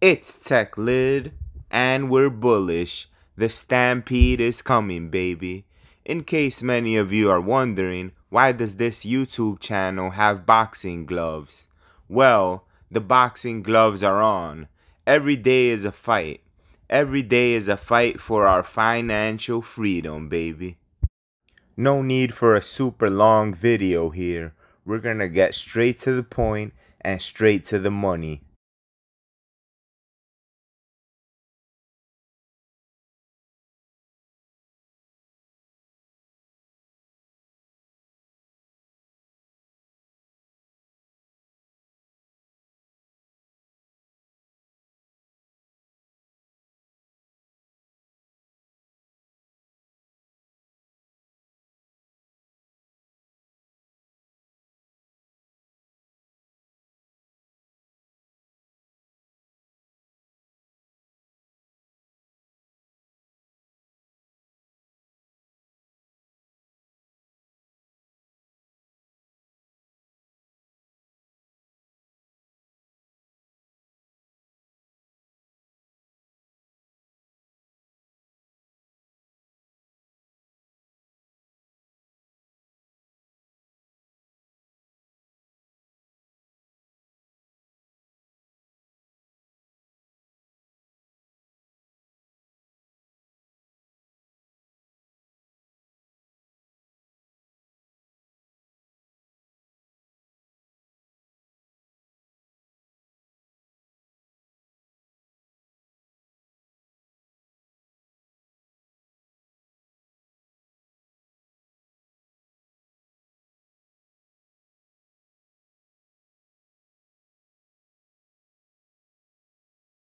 It's Tech Lid, and we're bullish. The stampede is coming, baby. In case many of you are wondering, why does this YouTube channel have boxing gloves? Well, the boxing gloves are on. Every day is a fight. Every day is a fight for our financial freedom, baby. No need for a super long video here. We're gonna get straight to the point and straight to the money.